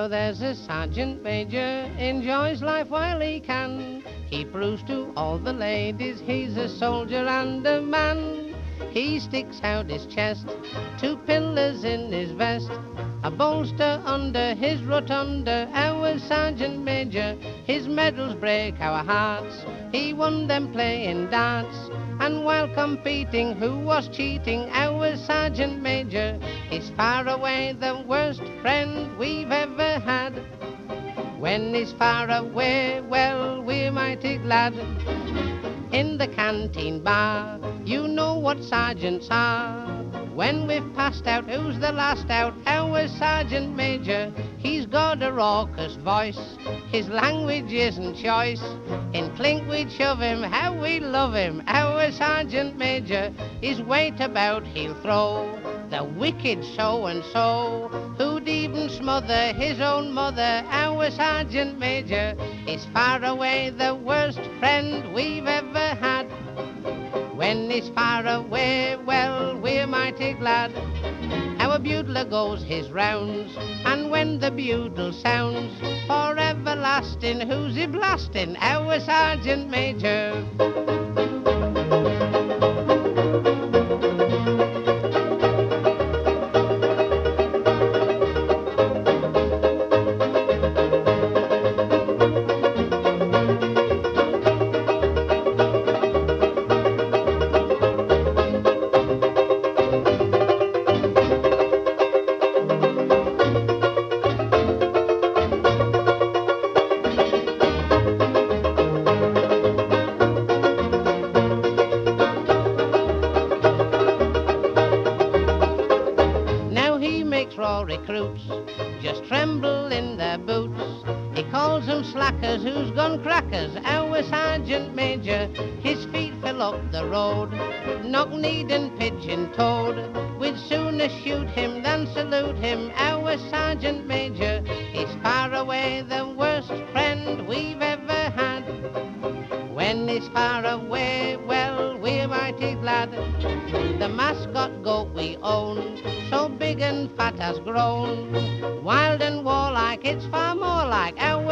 Now there's a sergeant major enjoys life while he can. He proves to all the ladies he's a soldier and a man. He sticks out his chest, two pillars in his vest, a bolster under his rotunda. Our sergeant major, his medals break our hearts. He won them playing darts. And while competing, who was cheating? Our sergeant major is far away the worst friend we've ever had. When he's far away, well, we're mighty glad. In the canteen bar, you know what sergeants are. When we've passed out, who's the last out? Our sergeant major. He's got a raucous voice. His language isn't choice. In clink we'd shove him, how we love him. Our sergeant major. His weight about he'll throw. The wicked so and so, who'd even smother his own mother. Our sergeant major is far away the worst friend we've. He's far away, well, we're mighty glad. Our bugler goes his rounds, and when the bugle sounds, for everlasting, who's he blasting? Our sergeant major. Recruits just tremble in their boots. He calls them slackers who's gone crackers. Our sergeant major, his feet fill up the road. Knock kneed and pigeon toed. We'd sooner shoot him than salute him. Our sergeant major is far away the worst friend we've ever had. When he's far away, well, we're mighty glad. The mascot goat we own, so big and fat has grown. Wild and warlike, it's far more like our